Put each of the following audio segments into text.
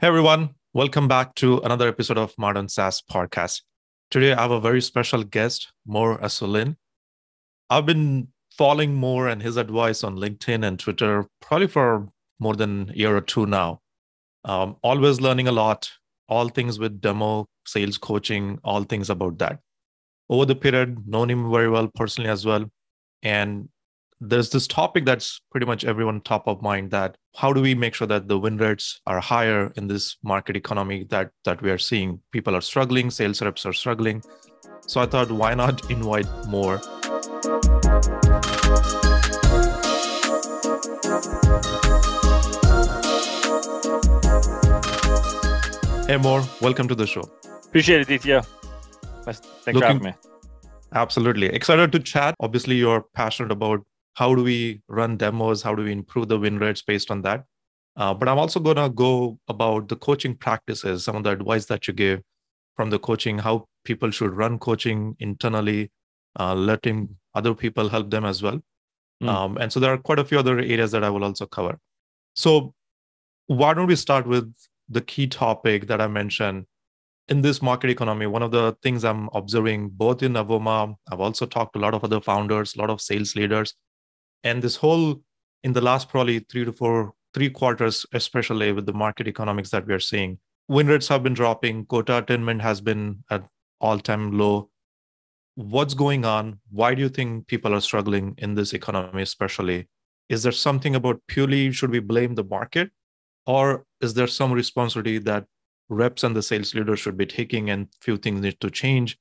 Hey everyone, welcome back to another episode of Modern SaaS Podcast. Today I have a very special guest, Mor Assouline. I've been following Mor and his advice on LinkedIn and Twitter probably for more than a year or two now. Um, always learning a lot, all things with demo, sales coaching, all things about that. Over the period, known him very well personally as well. And there's this topic that's pretty much everyone top of mind that how do we make sure that the win rates are higher in this market economy that that we are seeing? People are struggling sales reps are struggling. So i thought why not invite Mor? Hey Mor welcome to the show. Appreciate it Aditya. thanks Looking, for having me. absolutely. Excited to chat. Obviously you're passionate about how do we run demos? How do we improve the win rates based on that? Uh, but i'm also going to go about the coaching practices some of the advice that you give from the coaching how people should run coaching internally uh, letting other people help them as well. Mm. um, and so there are quite a few other areas that i will also cover. So why don't we start with the key topic that i mentioned? In this market economy, one of the things I'm observing both in Avoma, I've also talked to a lot of other founders, a lot of sales leaders, and this whole, in the last probably three to four, three quarters, especially with the market economics that we are seeing, win rates have been dropping, quota attainment has been at all time low. What's going on? Why do you think people are struggling in this economy, especially? Is there something about purely should we blame the market? Or is there some responsibility that reps and the sales leaders should be taking and few things need to change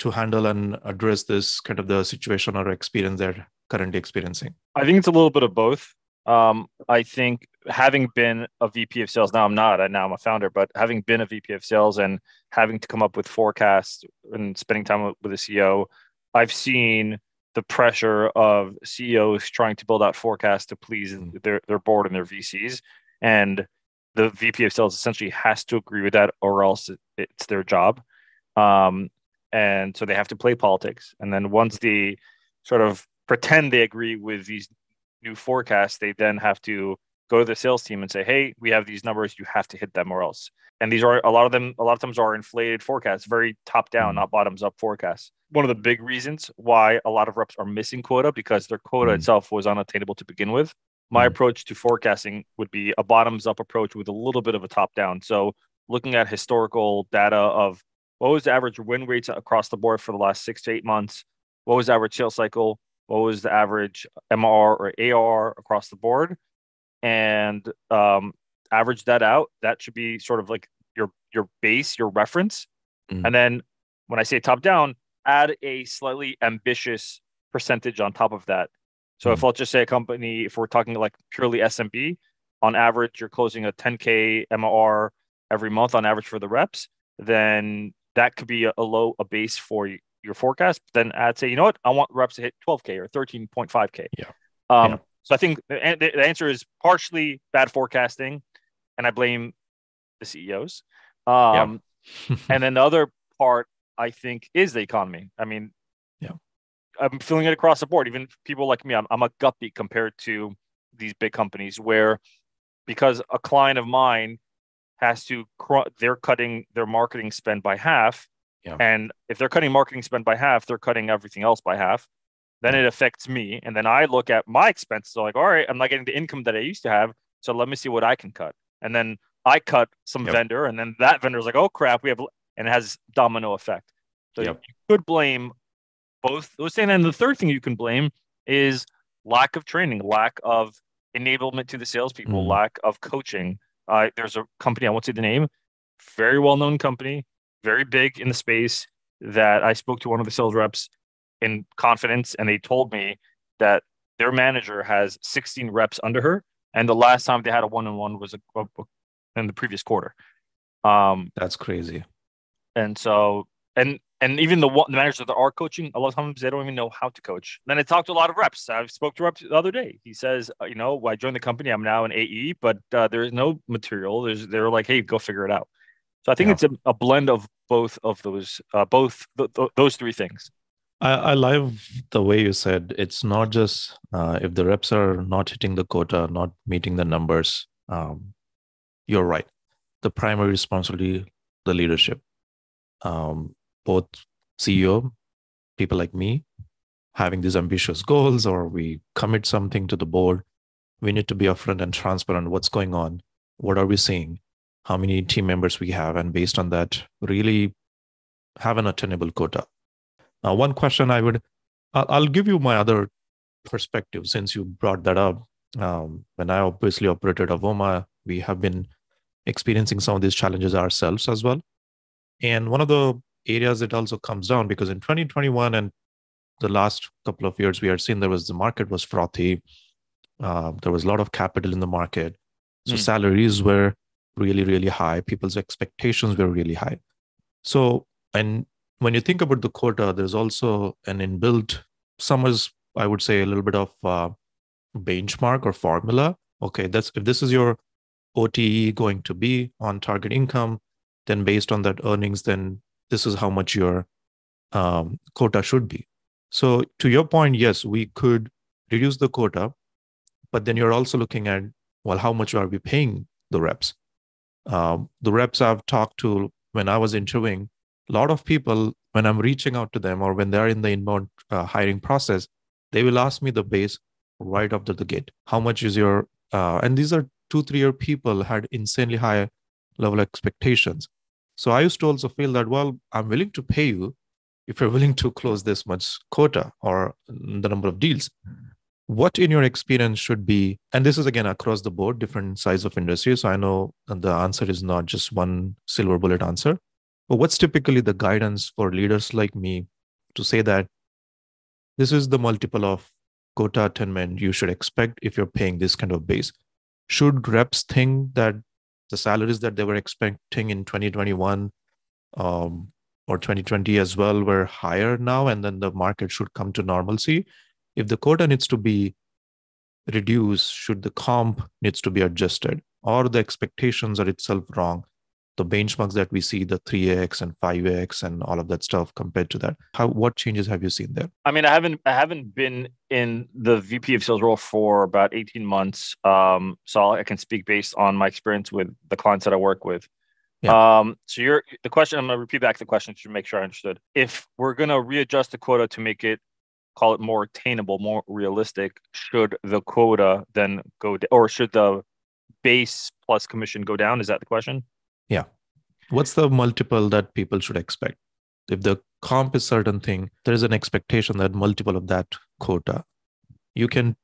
to handle and address this kind of the situation or experience they're currently experiencing? I think it's a little bit of both. Um, I think having been a VP of sales, now I'm not, now I'm a founder, but having been a VP of sales and having to come up with forecasts and spending time with, with a CEO, I've seen the pressure of CEOs trying to build out forecasts to please mm. their, their board and their VCs. And the VP of sales essentially has to agree with that or else it's their job. Um, and so they have to play politics. And then once the sort of pretend they agree with these new forecasts, they then have to go to the sales team and say, "Hey, we have these numbers. You have to hit them, or else." And these are a lot of them. A lot of times are inflated forecasts, very top down, mm-hmm. not bottoms up forecasts. One of the big reasons why a lot of reps are missing quota because their quota mm-hmm. itself was unattainable to begin with. My mm-hmm. approach to forecasting would be a bottoms up approach with a little bit of a top down. So looking at historical data of what was the average win rates across the board for the last six to eight months, what was the average sales cycle, what was the average MR or AR across the board, and um, average that out. That should be sort of like your your base, your reference, mm. and then when I say top down, add a slightly ambitious percentage on top of that. So mm. if let's just say a company, if we're talking like purely SMB, on average you're closing a 10k MR every month on average for the reps, then that could be a, a low a base for your forecast, then I'd say, you know what, I want reps to hit 12K or 13.5K. Yeah. Um, yeah. So I think the, the, answer is partially bad forecasting, and I blame the CEOs. Um, yeah. and then the other part, I think, is the economy. I mean, yeah, I'm feeling it across the board. Even people like me, I'm, I'm a guppy compared to these big companies where because a client of mine has to, they're cutting their marketing spend by half yeah. And if they're cutting marketing spend by half, they're cutting everything else by half. Then it affects me. And then I look at my expenses. So like, all right, I'm not getting the income that I used to have. So let me see what I can cut. And then I cut some yep. vendor, and then that vendor's like, oh crap, we have, and it has domino effect. So yep. you could blame both those things. And the third thing you can blame is lack of training, lack of enablement to the salespeople, mm. lack of coaching. Uh, there's a company, I won't say the name, very well known company very big in the space that I spoke to one of the sales reps in confidence, and they told me that their manager has 16 reps under her, and the last time they had a one-on-one was a, a, in the previous quarter. Um, That's crazy. And so, and and even the, the managers that are coaching, a lot of times they don't even know how to coach. Then I talked to a lot of reps. I spoke to reps the other day. He says, uh, you know, I joined the company. I'm now an AE, but uh, there is no material. There's they're like, hey, go figure it out. So I think yeah. it's a, a, blend of both of those, uh, both th- th- those three things. I, I, love the way you said it's not just uh, if the reps are not hitting the quota, not meeting the numbers. Um, you're right. the primary responsibility, the leadership. Um, both CEO, people like me, having these ambitious goals, or we commit something to the board, we need to be upfront and transparent. What's going on? What are we seeing? How many team members we have, and based on that, really have an attainable quota. Now, one question I would, I'll give you my other perspective since you brought that up. Um, when I obviously operated Avoma, we have been experiencing some of these challenges ourselves as well. And one of the areas it also comes down because in 2021 and the last couple of years, we had seen there was the market was frothy. Uh, there was a lot of capital in the market. So mm. salaries were really, really high. People's expectations were really high. So, and when you think about the quota, there's also an inbuilt, some is, I would say, a little bit of uh, benchmark or formula. Okay, that's if this is your OTE going to be on target income, then based on that earnings, then this is how much your um, quota should be. So to your point, yes, we could reduce the quota, but then you're also looking at well, how much are we paying the reps? Um, the reps I've talked to when I was interviewing, a lot of people when I'm reaching out to them or when they're in the inbound uh, hiring process, they will ask me the base right after the gate. How much is your uh, and these are two three year people had insanely high level expectations. So I used to also feel that well, I'm willing to pay you if you're willing to close this much quota or the number of deals what in your experience should be and this is again across the board different size of industry so i know the answer is not just one silver bullet answer but what's typically the guidance for leaders like me to say that this is the multiple of quota attainment you should expect if you're paying this kind of base? Should reps think that the salaries that they were expecting in 2021 um, or 2020 as well were higher now and then the market should come to normalcy if the quota needs to be reduced should the comp needs to be adjusted or the expectations are itself wrong the benchmarks that we see the 3x and 5x and all of that stuff compared to that how what changes have you seen there? I mean i haven't i haven't been in the vp of sales role for about 18 months um, so i can speak based on my experience with the clients that i work with. Yeah. um, so you're the question i'm going to repeat back the question to make sure i understood. If we're going to readjust the quota to make it call it more attainable, more realistic, should the quota then go down, or should the base plus commission go down? Is that the question? Yeah. What's the multiple that people should expect? If the comp is certain thing, there is an expectation that multiple of that quota. You can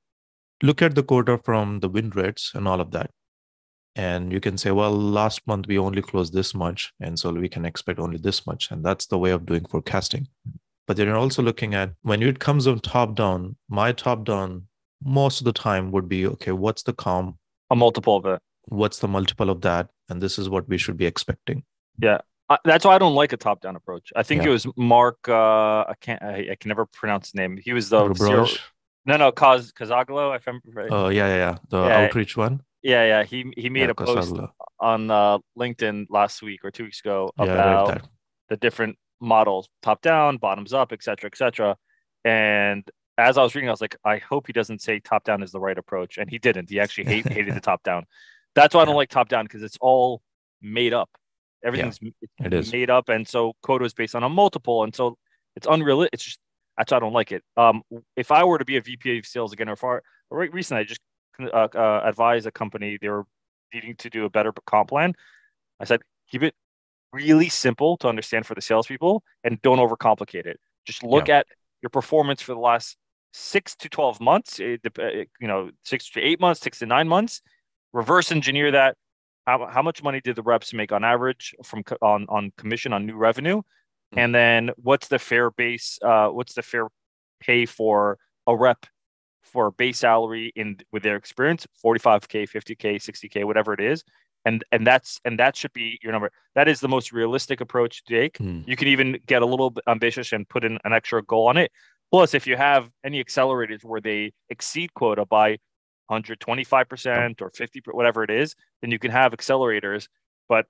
look at the quota from the win rates and all of that. And you can say, well, last month we only closed this much. And so we can expect only this much. And that's the way of doing forecasting. But then you're also looking at when it comes on top down, my top down most of the time would be okay, what's the comp? A multiple of it. What's the multiple of that? And this is what we should be expecting. Yeah. that's why I don't like a top down approach. I think yeah. it was Mark. Uh, I can't. I, I, can never pronounce his name. He was the zero, no, no, Cause Kosoglow. If I'm right. Oh yeah, yeah, yeah. The yeah, outreach one. Yeah, yeah. He he made a post on uh, LinkedIn last week or two weeks ago about the different models top down, bottoms up, et cetera, et cetera. And as I was reading, I was like, I hope he doesn't say top down is the right approach. And he didn't. He actually hate, hated the top down. That's why I don't like top down because it's all made up. Everything's yeah, it is. made up. And so quota is based on a multiple. And so it's unreal. It's just, that's why I don't like it. Um, if I were to be a VP of sales again, or far right recently, I just uh, uh, advised a company they were needing to do a better comp plan. I said, keep it really simple to understand for the salespeople and don't overcomplicate it. Just look yeah. at your performance for the last six to 12 months, eh, you know, six to eight months, six to nine months, reverse engineer that. How, how much money did the reps make on average from on, on commission on new revenue? Mm-hmm. And then what's the fair base? Uh, what's the fair pay for a rep for base salary in with their experience 45k 50k 60k whatever it is and and that's and that should be your number. That is the most realistic approach to take. Hmm. You can even get a little bit ambitious and put in an extra goal on it. Plus, if you have any accelerators where they exceed quota by 125% or 50 whatever it is, then you can have accelerators. But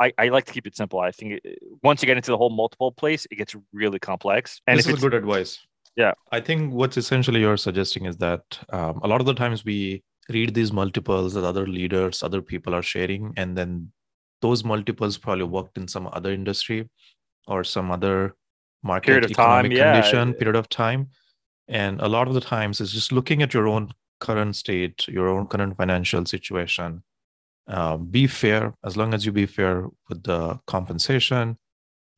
I, I like to keep it simple. I think it, once you get into the whole multiple place, it gets really complex. And this is good advice. Yeah, I think what's essentially you're suggesting is that um, a lot of the times we read these multiples that other leaders other people are sharing and then those multiples probably worked in some other industry or some other market Period of economic time, yeah. condition period of time and a lot of the times it's just looking at your own current state your own current financial situation uh, be fair as long as you be fair with the compensation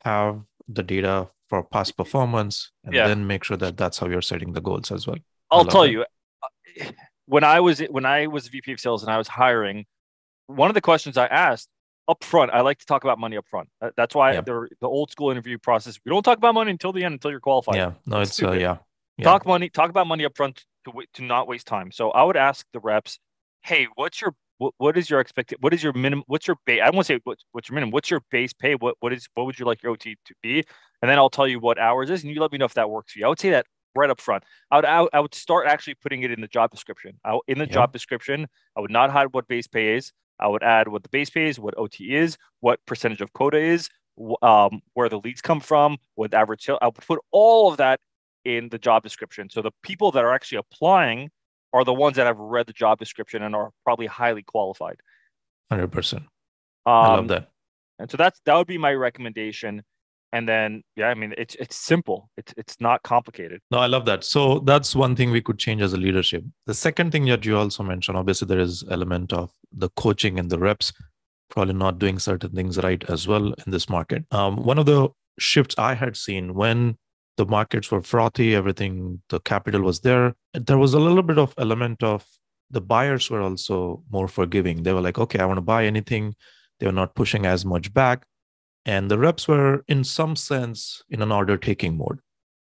have the data for past performance and Yeah. then make sure that that's how you're setting the goals as well I'll tell you, when I was when I was VP of sales and I was hiring, one of the questions I asked up front, I like to talk about money up front. That's why Yep. the, the old school interview process, we don't talk about money until the end, until you're qualified. yeah no It's it's uh, yeah yeah. Talk money, talk about money up front to to not waste time. So I would ask the reps, hey, what's your what, what is your expected what is your minimum what's your base I won't say what, what's your minimum what's your base pay what what is what would you like your OT to be and then I'll tell you what hours is and you let me know if that works for you I would say that right up front I would I, would- I would start actually putting it in the job description I, in the Yeah. job description I would not hide what base pay is I would add what the base pay is what OT is what percentage of quota is um, where the leads come from what average sale I would put all of that in the job description so the people that are actually applying are the ones that have read the job description and are probably highly qualified. 100% Um, i love that And so that's that would be my recommendation. And then, yeah, I mean, it's it's simple. It's it's not complicated. No, I love that. So that's one thing we could change as a leadership. The second thing that you also mentioned, obviously, there is element of the coaching and the reps probably not doing certain things right as well in this market. Um, one of the shifts I had seen when the markets were frothy, everything, the capital was there. There was a little bit of element of the buyers were also more forgiving. They were like, okay, I want to buy anything. They were not pushing as much back. And the reps were, in some sense, in an order taking mode.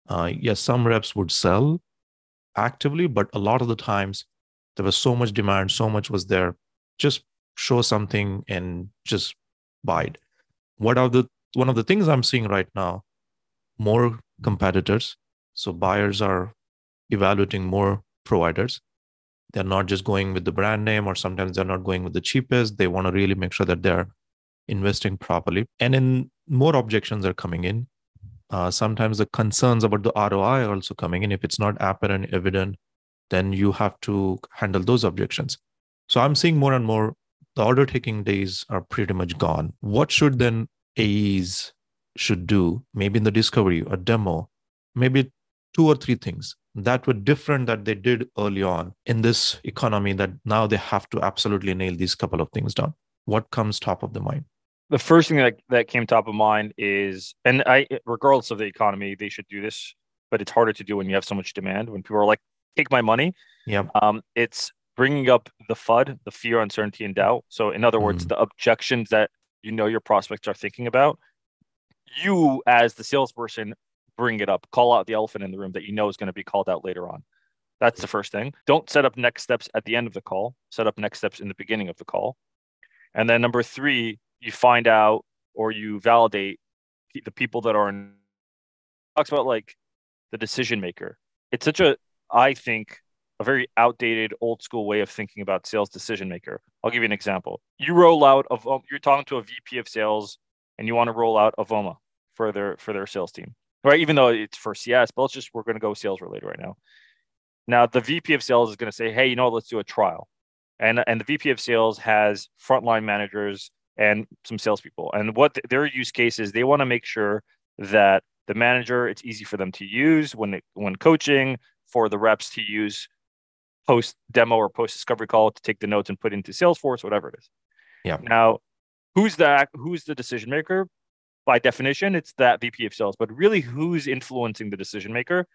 Uh, yes, some reps would sell actively, but a lot of the times there was so much demand, so much was there. Just show something and just buy it. What are the one of the things I'm seeing right now? More competitors. So buyers are evaluating more providers. They're not just going with the brand name, or sometimes they're not going with the cheapest. They want to really make sure that they're investing properly. And then more objections are coming in. Uh, sometimes the concerns about the ROI are also coming in. If it's not apparent, evident, then you have to handle those objections. So I'm seeing more and more the order taking days are pretty much gone. What should then AEs should do? Maybe in the discovery or demo, maybe two or three things that were different that they did early on in this economy that now they have to absolutely nail these couple of things down. What comes top of the mind? The first thing that, that came top of mind is, and I, regardless of the economy, they should do this, but it's harder to do when you have so much demand. When people are like, take my money. Yeah. Um, it's bringing up the FUD, the fear, uncertainty, and doubt. So, in other words, Mm. the objections that you know your prospects are thinking about, you as the salesperson bring it up, call out the elephant in the room that you know is going to be called out later on. That's the first thing. Don't set up next steps at the end of the call. Set up next steps in the beginning of the call. And then number three, you find out or you validate the people that are in talks about like the decision maker. It's such a, I think, a very outdated, old school way of thinking about sales decision maker. I'll give you an example. You roll out of um, you're talking to a VP of sales and you want to roll out Avoma for their for their sales team, right? Even though it's for CS, but let's just we're going to go sales related right now. Now the VP of sales is going to say, hey, you know, what, let's do a trial, and and the VP of sales has frontline managers and some salespeople, and what th- their use case is, they want to make sure that the manager it's easy for them to use when it, when coaching for the reps to use post demo or post discovery call to take the notes and put into Salesforce, whatever it is. Yeah. Now, who's that? Who's the decision maker? By definition, it's that VP of sales. But really, who's influencing the decision maker?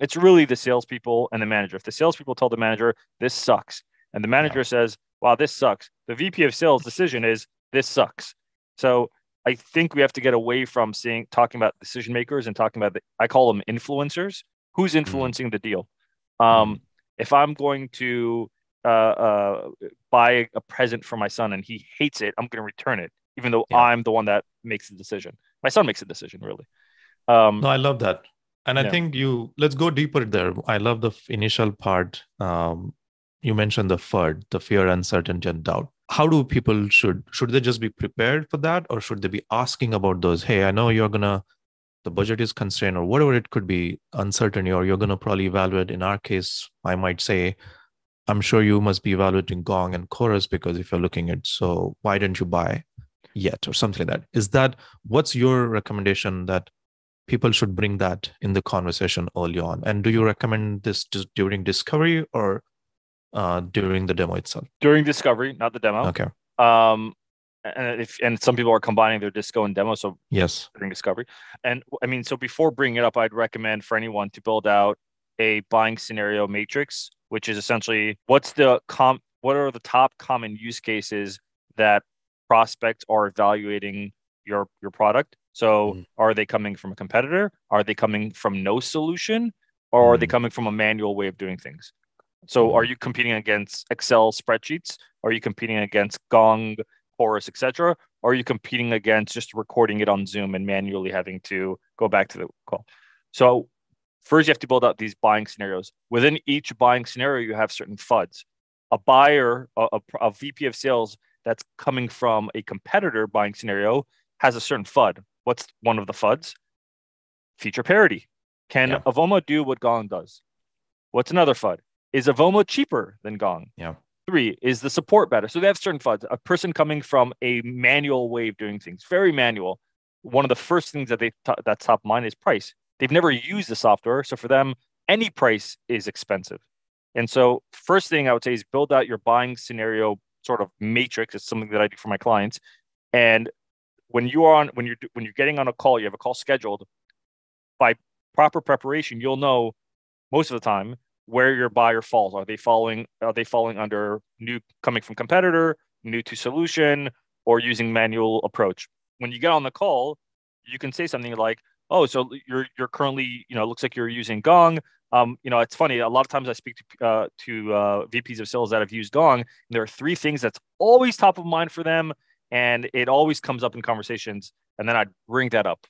It's really the salespeople and the manager. If the salespeople tell the manager this sucks, and the manager says, "Wow, this sucks," the VP of sales decision is this sucks. So I think we have to get away from seeing talking about decision makers and talking about the, I call them influencers. Who's influencing the deal? Um, if I'm going to uh, uh, buy a present for my son and he hates it, I'm going to return it, even though Yeah. I'm the one that makes the decision. My son makes the decision, really. Um, No, I love that. And I Yeah. think you let's go deeper there. I love the initial part. Um, you mentioned the FUD, the fear, uncertainty, and doubt. How do people should should they just be prepared for that, or should they be asking about those? Hey, I know you're gonna the budget is constrained, or whatever it could be, uncertainty, or you're gonna probably evaluate. In our case, I might say, I'm sure you must be evaluating Gong and Chorus because if you're looking at so why didn't you buy? yet or something like that. Is that what's your recommendation that people should bring that in the conversation early on? And do you recommend this just during discovery or uh, during the demo itself? During discovery, not the demo. Okay. Um, and if and some people are combining their disco and demo, so yes, during discovery. And I mean, so before bringing it up, I'd recommend for anyone to build out a buying scenario matrix, which is essentially what's the comp, what are the top common use cases that prospects are evaluating your your product. So mm. are they coming from a competitor? Are they coming from no solution? Or mm. are they mm. coming from a manual way of doing things? So are mm-hmm. you competing against Excel spreadsheets? Are you competing against Gong, Chorus, etc.? Or are you competing against just recording it on Zoom and manually having to go back to the call? So first you have to build out these buying scenarios. Within each buying scenario, you have certain FUDs. A buyer, a, a, a VP of sales that's coming from a competitor buying scenario has a certain FUD. What's one of the FUDs? Feature parity. Can yeah. Avoma do what Gong does? What's another FUD? Is Avoma cheaper than Gong? Yeah. Three, is the support better? So they have certain FUDs. A person coming from a manual way of doing things, very manual. One of the first things that they t- that's top of mind is price. They've never used the software, so for them, any price is expensive. And so, first thing I would say is build out your buying scenario sort of matrix. It's something that I do for my clients. And when you are on when you're when you're getting on a call, you have a call scheduled. By proper preparation, you'll know most of the time where your buyer falls. Are they falling? Are they falling under new coming from competitor, new to solution, or using manual approach? When you get on the call, you can say something like, "Oh, so you're you're currently you know looks like you're using Gong. Um, you know, it's funny. A lot of times I speak to uh, to uh, VPs of sales that have used Gong, and there are three things that's always top of mind for them, and it always comes up in conversations. And then I bring that up.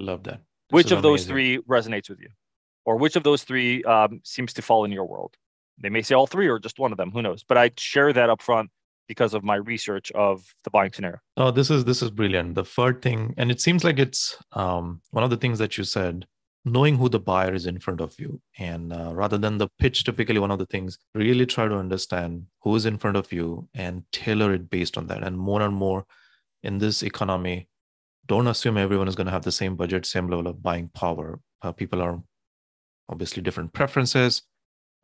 Love that. This which of those three resonates with you, or which of those three um, seems to fall in your world? They may say all three or just one of them. Who knows? But I share that up front because of my research of the buying scenario. Oh, this is this is brilliant. The third thing, and it seems like it's um, one of the things that you said knowing who the buyer is in front of you and uh, rather than the pitch typically one of the things really try to understand who is in front of you and tailor it based on that and more and more in this economy don't assume everyone is going to have the same budget same level of buying power uh, people are obviously different preferences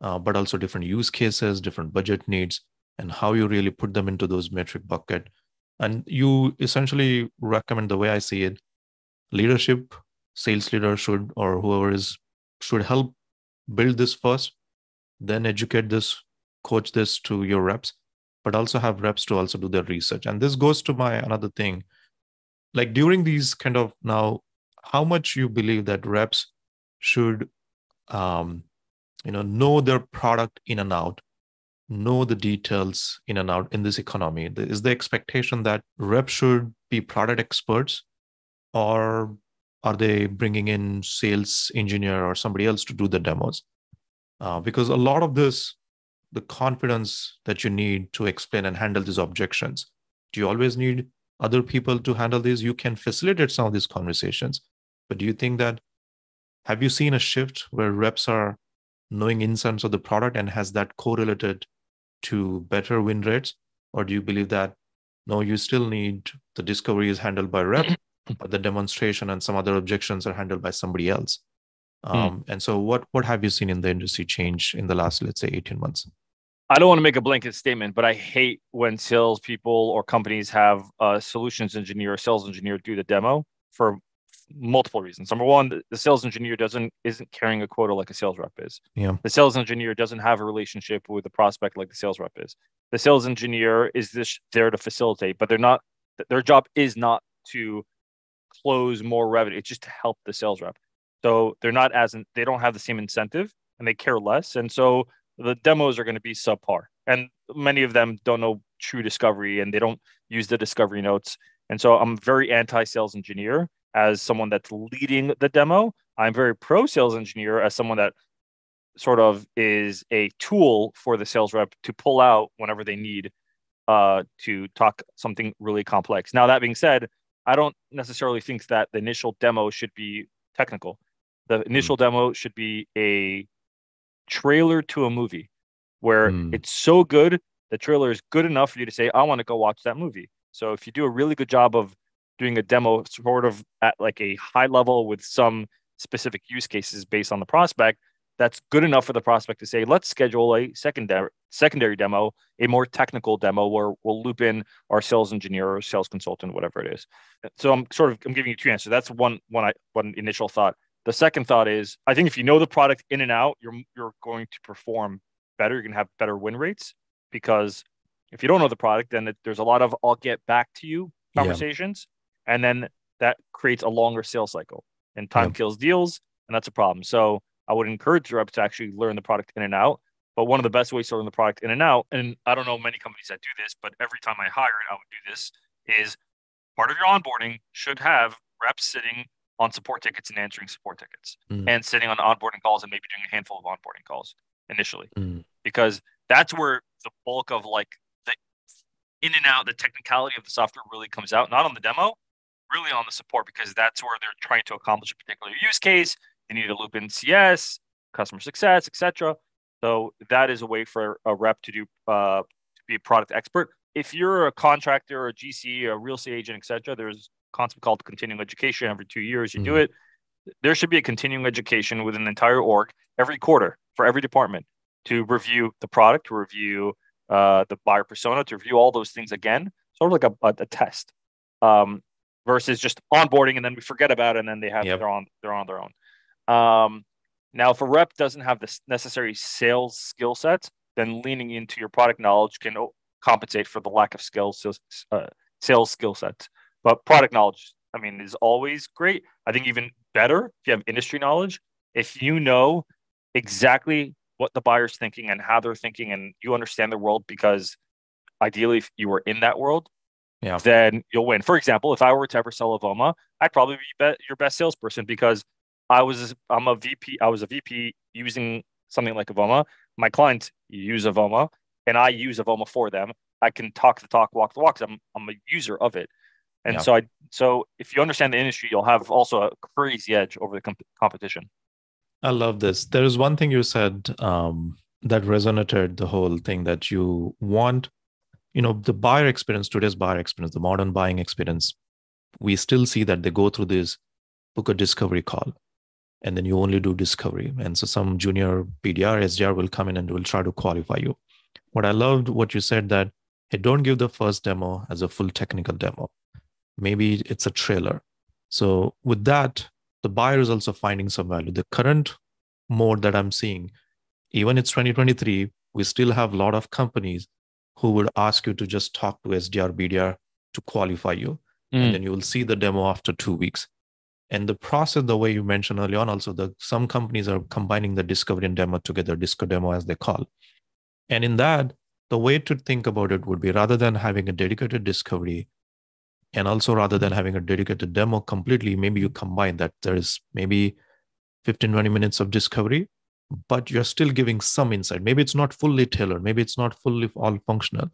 uh, but also different use cases different budget needs and how you really put them into those metric bucket. And you essentially recommend the way i see it leadership sales leader should or whoever is should help build this first then educate this coach this to your reps but also have reps to also do their research. And this goes to my another thing. Like during these kind of now how much you believe that reps should um you know know their product in and out know the details in and out in this economy. Is the expectation that reps should be product experts or are they bringing in sales engineer or somebody else to do the demos? Uh, because a lot of this the confidence that you need to explain and handle these objections. Do you always need other people to handle these? You can facilitate some of these conversations but do you think that have you seen a shift where reps are knowing insights of the product and has that correlated to better win rates or do you believe that no you still need the discovery is handled by rep but the demonstration and some other objections are handled by somebody else. Hmm. Um, And so, what what have you seen in the industry change in the last, let's say, eighteen months? I don't want to make a blanket statement, but I hate when salespeople or companies have a solutions engineer or sales engineer do the demo for multiple reasons. Number one, the sales engineer doesn't isn't carrying a quota like a sales rep is. Yeah. The sales engineer doesn't have a relationship with the prospect like the sales rep is. The sales engineer is this there to facilitate, but they're not. Their job is not to close more revenue. It's just to help the sales rep. So they're not as they don't have the same incentive and they care less. And so the demos are going to be subpar. And many of them don't know true discovery and they don't use the discovery notes. And so I'm very anti sales engineer as someone that's leading the demo. I'm very pro sales engineer as someone that sort of is a tool for the sales rep to pull out whenever they need uh, to talk something really complex. Now, that being said, I don't necessarily think that the initial demo should be technical. The initial mm. demo should be a trailer to a movie where mm. it's so good, the trailer is good enough for you to say, I want to go watch that movie. So if you do a really good job of doing a demo sort of at like a high level with some specific use cases based on the prospect, that's good enough for the prospect to say, let's schedule a secondary secondary demo, a more technical demo where we'll loop in our sales engineer or sales consultant, whatever it is. So I'm sort of I'm giving you two answers. That's one one I one initial thought. The second thought is I think if you know the product in and out, you're you're going to perform better. You're going to have better win rates because if you don't know the product, then it, there's a lot of I'll get back to you conversations. And then that creates a longer sales cycle. And time yeah. kills deals, and that's a problem. So I would encourage reps to actually learn the product in and out. But one of the best ways to learn the product in and out, and I don't know many companies that do this, but every time I hire it, I would do this, is part of your onboarding should have reps sitting on support tickets and answering support tickets mm. and sitting on onboarding calls and maybe doing a handful of onboarding calls initially. Mm. Because that's where the bulk of like the in and out, the technicality of the software really comes out, not on the demo, really on the support, because that's where they're trying to accomplish a particular use case they need to loop in CS, customer success, etc. So that is a way for a rep to do uh, to be a product expert. If you're a contractor or a GC, a real estate agent, etc., there's a concept called continuing education. Every two years, you mm-hmm. do it. There should be a continuing education within the entire org every quarter for every department to review the product, to review uh, the buyer persona, to review all those things again, sort of like a, a, a test, um, versus just onboarding and then we forget about it and then they have yep. they're on they're on their own. Um, now, if a rep doesn't have the necessary sales skill sets, then leaning into your product knowledge can compensate for the lack of skills, uh, sales skill sets. But product knowledge, I mean, is always great. I think even better if you have industry knowledge. If you know exactly what the buyer's thinking and how they're thinking, and you understand the world because ideally, if you were in that world, yeah. then you'll win. For example, if I were to ever sell Avoma, I'd probably be your best salesperson because I was I'm a VP. I was a VP using something like Avoma. My clients use Avoma, and I use Avoma for them. I can talk the talk, walk the walk. I'm I'm a user of it, and yeah. so I so if you understand the industry, you'll have also a crazy edge over the comp- competition. I love this. There is one thing you said um, that resonated the whole thing that you want, you know, the buyer experience, today's buyer experience, the modern buying experience. We still see that they go through this book a discovery call and then you only do discovery. And so some junior BDR SDR will come in and will try to qualify you. What I loved what you said that hey, don't give the first demo as a full technical demo. Maybe it's a trailer. So with that, the buyer is also finding some value. The current mode that I'm seeing, even it's 2023, we still have a lot of companies who would ask you to just talk to SDR, BDR to qualify you. Mm. And then you will see the demo after two weeks and the process the way you mentioned early on also the some companies are combining the discovery and demo together disco demo as they call and in that the way to think about it would be rather than having a dedicated discovery and also rather than having a dedicated demo completely maybe you combine that there is maybe 15 20 minutes of discovery but you're still giving some insight. Maybe it's not fully tailored maybe it's not fully all functional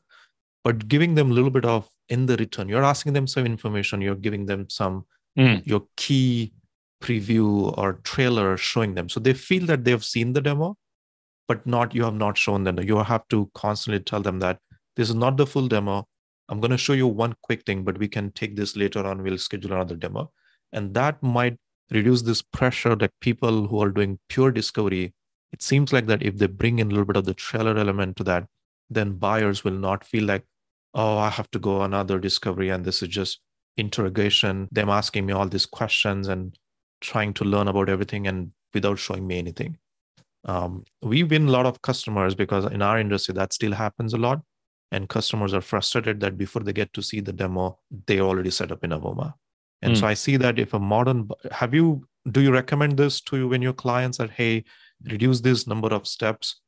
but giving them a little bit of in the return. You're asking them some information you're giving them some mm. your key preview or trailer showing them. So they feel that they've seen the demo but not you have not shown them you have to constantly tell them that this is not the full demo. I'm going to show you one quick thing but we can take this later on. We'll schedule another demo. And that might reduce this pressure that people who are doing pure discovery it seems like that if they bring in a little bit of the trailer element to that then buyers will not feel like oh i have to go another discovery and this is just interrogation, them asking me all these questions and trying to learn about everything and without showing me anything. Um, we win a lot of customers because in our industry that still happens a lot. And customers are frustrated that before they get to see the demo, they already set up in Avoma. And mm. so I see that if a modern, have you, do you recommend this to you when your clients that, hey, reduce this number of steps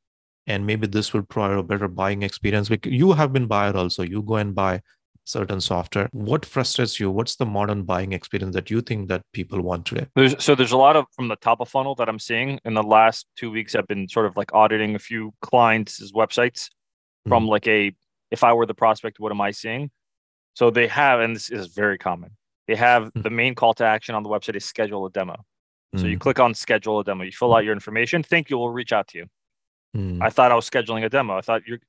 and maybe this will provide a better buying experience? Because you have been buyer also, you go and buy certain software what frustrates you what's the modern buying experience that you think that people want today there's, so there's a lot of from the top of funnel that i'm seeing in the last two weeks i've been sort of like auditing a few clients' websites mm-hmm. from like a if i were the prospect what am i seeing so they have and this is very common they have mm-hmm. the main call to action on the website is schedule a demo so you click on schedule a demo you fill out your information Thank you We'll reach out to you mm. i thought i was scheduling a demo i thought you're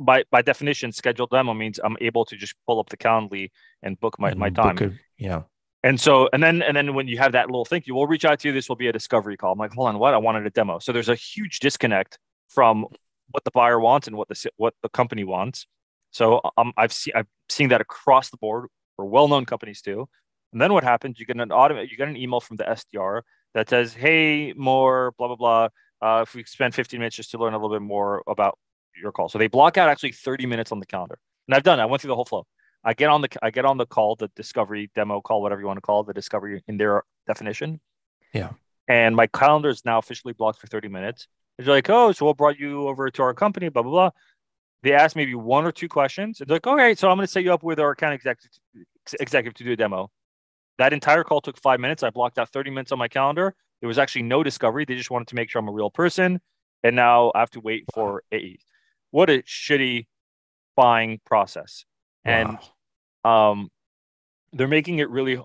by by definition, scheduled demo means I'm able to just pull up the Calendly and book my, and my time. Yeah. And so, and then, and then when you have that little thank you we'll reach out to you. This will be a discovery call. I'm like, hold on, what? I wanted a demo. So there's a huge disconnect from what the buyer wants and what the what the company wants. So um, I've seen I've seen that across the board for well-known companies too. And then what happens? You get an automatic, you get an email from the SDR that says, "Hey, Mor blah blah blah. Uh, if we spend 15 minutes just to learn a little bit more about your call." So they block out actually 30 minutes on the calendar, and I've done. It. I went through the whole flow. I get on the I get on the call, the discovery demo call, whatever you want to call it, the discovery in their definition. Yeah. And my calendar is now officially blocked for 30 minutes. They're like, oh, so what brought you over to our company? Blah blah blah. They ask maybe one or two questions. And they're like, okay, so I'm going to set you up with our account executive, executive to do a demo. That entire call took five minutes. I blocked out 30 minutes on my calendar. There was actually no discovery. They just wanted to make sure I'm a real person. And now I have to wait for AE. What a shitty buying process. And um, they're making it really,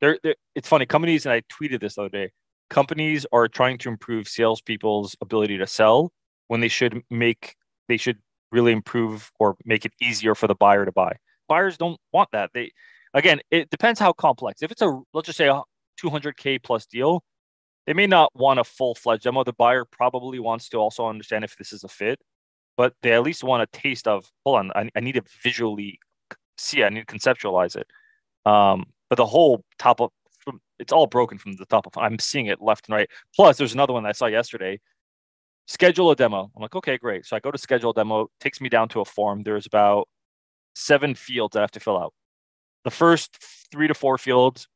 they're, they're, it's funny. Companies, and I tweeted this the other day, companies are trying to improve salespeople's ability to sell when they should make, they should really improve or make it easier for the buyer to buy. Buyers don't want that. They again, it depends how complex. If it's a let's just say a 200k plus deal, they may not want a full fledged demo. The buyer probably wants to also understand if this is a fit, but they at least want a taste of. Hold on, I, I need to visually see. It, I need to conceptualize it. Um, but the whole top of from, it's all broken from the top of. I'm seeing it left and right. Plus, there's another one I saw yesterday schedule a demo. I'm like, okay, great. So I go to schedule a demo, takes me down to a form. There's about seven fields I have to fill out. The first three to four fields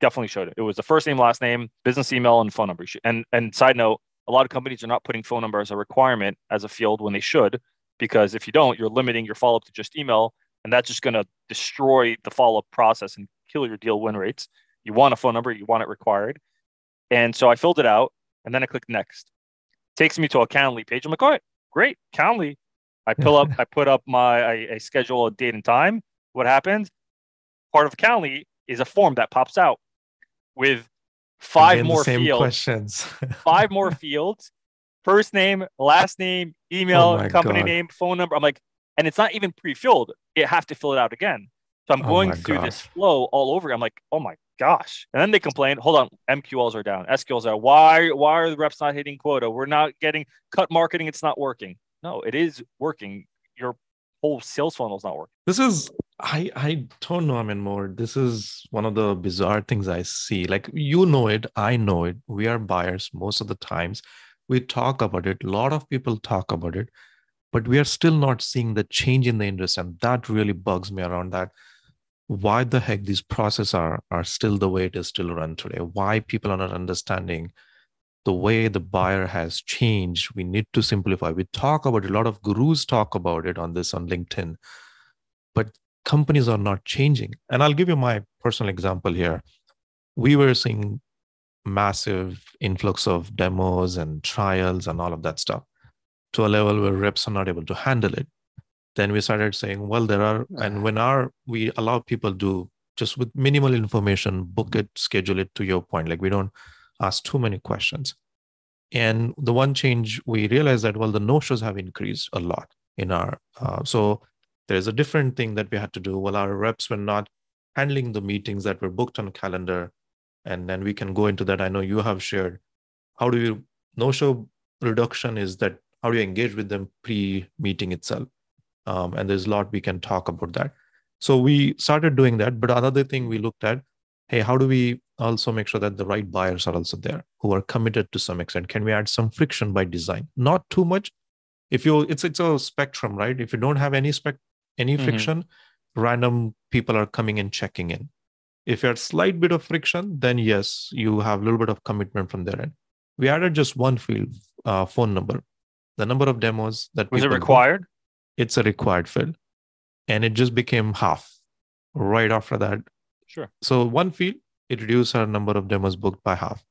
definitely showed it. It was the first name, last name, business email, and phone number. And and side note, a lot of companies are not putting phone number as a requirement as a field when they should, because if you don't, you're limiting your follow up to just email, and that's just going to destroy the follow up process and kill your deal win rates. You want a phone number, you want it required. And so I filled it out, and then I clicked next takes me to a Calendly page. I'm like, all right, great, Calendly. I pull up, I put up my, I, I schedule a date and time. What happens? Part of Calendly is a form that pops out with five more fields. Questions. five more fields. First name, last name, email, oh company God. name, phone number. I'm like, and it's not even pre-filled. You have to fill it out again. So I'm oh going through God. this flow all over. I'm like, oh my gosh. And then they complain, hold on, MQLs are down, SQLs are why why are the reps not hitting quota? We're not getting cut marketing, it's not working. No, it is working. Your whole sales funnel is not working. This is I I don't know, I mean Mor. This is one of the bizarre things I see. Like you know it, I know it. We are buyers most of the times. We talk about it. A lot of people talk about it, but we are still not seeing the change in the industry. And that really bugs me around that why the heck these processes are are still the way it is still run today why people are not understanding the way the buyer has changed we need to simplify we talk about it. a lot of gurus talk about it on this on linkedin but companies are not changing. And i'll give you my personal example here. We were seeing massive influx of demos and trials and all of that stuff. To a level where reps are not able to handle it. Then we started saying well there are and when our we allow people to just with minimal information book it schedule it to your point. Like we don't ask too many questions. And the one change we realized that well the no shows have increased a lot in our uh, so there's a different thing that we had to do. Well our reps were not handling the meetings that were booked on calendar. And then we can go into that. I know you have shared. How do you no show reduction is that how do you engage with them pre meeting itself? Um, and there's a lot we can talk about that. So we started doing that. But another thing we looked at hey how do we also make sure that the right buyers are also there who are committed to some extent? Can we add some friction by design? Not too much. If you it's it's a spectrum right? If you don't have any spec any mm-hmm. friction random people are coming and checking in. If you had slight bit of friction then yes you have a little bit of commitment from their end. We added just one field uh, phone number. The number of demos that was it required? it's a required field and it just became half right after that. Sure. So one field it reduced our number of demos booked by half.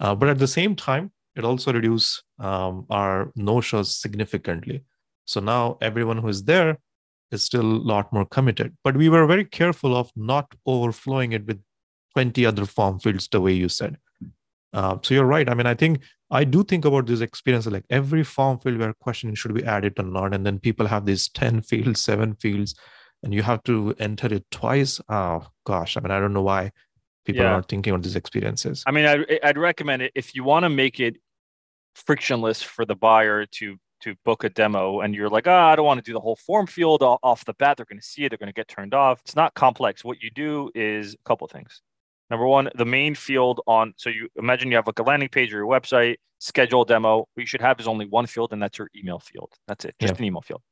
Uh, but at the same time it also reduced um, our no shows significantly. So now everyone who is there is still a lot more committed but we were very careful of not overflowing it with 20 other form fields the way you said uh, so you're right i mean i think I do think about this experience like every form field where question should be added or not. And then people have these 10 fields, seven fields, and you have to enter it twice. Oh gosh. I mean, I don't know why people yeah. are thinking of these experiences. I mean, I'd, I'd recommend it if you want to make it frictionless for the buyer to to book a demo and you're like, oh, I don't want to do the whole form field off the bat. They're going to see it. They're going to get turned off. It's not complex. What you do is a couple things. Number one, the main field on, so you imagine you have like a landing page or your website, schedule demo. What you should have is only one field, and that's your email field. That's it, just yeah. an email field.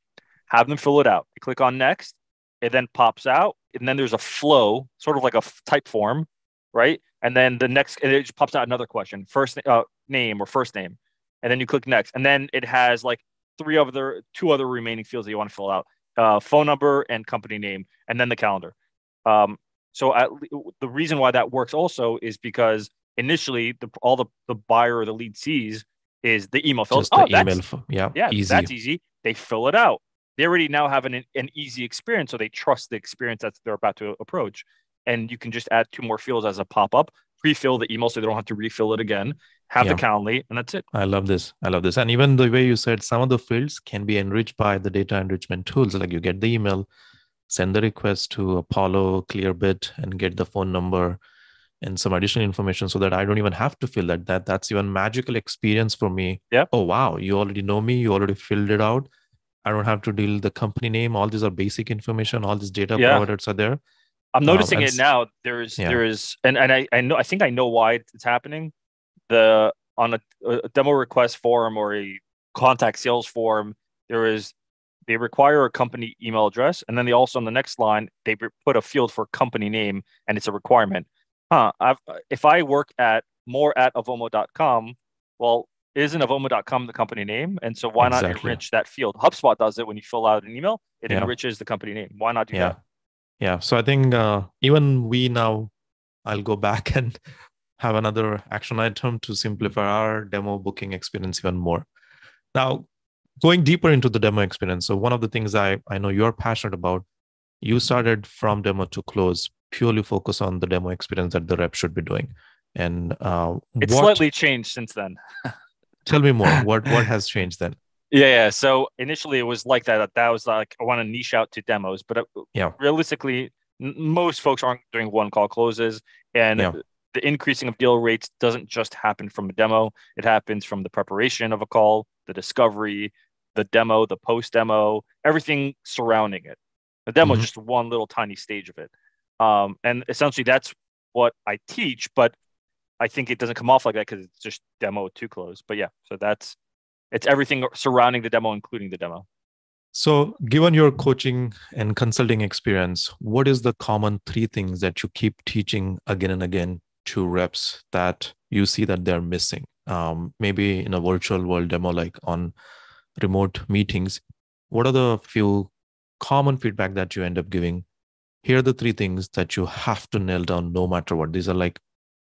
Have them fill it out. You click on next, it then pops out, and then there's a flow, sort of like a Typeform, right? And then the next, it just pops out another question, first uh, name or first name, and then you click next, and then it has like three other, two other remaining fields that you want to fill out, uh, phone number and company name, and then the calendar. Um, so at, the reason why that works also is because initially the, all the, the buyer or the lead sees is the email field. oh, the email, yeah, yeah, easy. that's easy. They fill it out. They already now have an, an easy experience, so they trust the experience that they're about to approach. And you can just add two more fields as a pop up, pre-fill the email so they don't have to refill it again. Have yeah. the Calendly, and that's it. I love this. I love this. And even the way you said, some of the fields can be enriched by the data enrichment tools. Like you get the email, send the request to Apollo, Clearbit, and get the phone number and some additional information so that I don't even have to fill that. That that's even magical experience for me. Yeah. Oh wow, you already know me. You already filled it out. I don't have to deal the company name. All these are basic information. All these data yeah. providers are there. I'm noticing um, it now. There is yeah. there is and, and I, I know I think I know why it's happening. The on a, a demo request form or a contact sales form, there is they require a company email address, and then they also on the next line they put a field for company name, and it's a requirement. Huh? I've, if I work at Mor at avoma.com, well, isn't avoma.com the company name? And so why exactly. not enrich that field? HubSpot does it when you fill out an email; it yeah. enriches the company name. Why not do yeah. that? Yeah. So I think uh, even we now, I'll go back and have another action item to simplify our demo booking experience even more. Now, going deeper into the demo experience. So one of the things I, I know you're passionate about, you started from demo to close, purely focus on the demo experience that the rep should be doing. And uh, it's what, slightly changed since then. tell me more. What what has changed then? Yeah, yeah. So initially it was like that. That was like I want to niche out to demos, but uh, yeah, realistically, n- most folks aren't doing one call closes, and yeah. the increasing of deal rates doesn't just happen from a demo. It happens from the preparation of a call, the discovery, the demo, the post demo, everything surrounding it. The demo mm-hmm. is just one little tiny stage of it. Um, and essentially that's what I teach, but I think it doesn't come off like that because it's just demo to close. But yeah, so that's it's everything surrounding the demo, including the demo. So, given your coaching and consulting experience, what is the common three things that you keep teaching again and again to reps that you see that they're missing? Um, maybe in a virtual world demo, like on remote meetings, what are the few common feedback that you end up giving? Here are the three things that you have to nail down no matter what. These are like,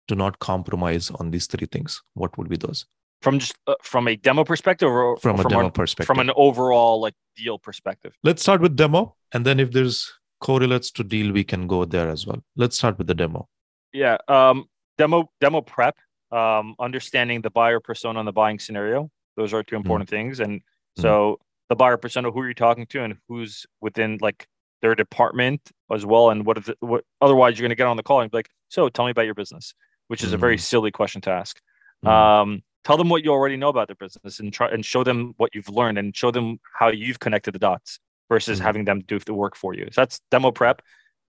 do not compromise on these three things. What would be those? From just uh, from a demo perspective, or from, a demo perspective, from an overall like deal perspective. Let's start with demo, and then if there's correlates to deal, we can go there as well. Let's start with the demo. Yeah, um, demo demo prep, um, understanding the buyer persona and the buying scenario. Those are two hmm. important mm. things, and Mm-hmm. So the buyer persona, who you're talking to, and who's within like their department as well, and what is it, what otherwise you're going to get on the call and be like, so tell me about your business, which is mm-hmm. a very mm-hmm. silly question to ask. Mm-hmm. Um, tell them what you already know about their business and try and show them what you've learned and show them how you've connected the dots versus mm-hmm. having them do the work for you. So that's demo prep.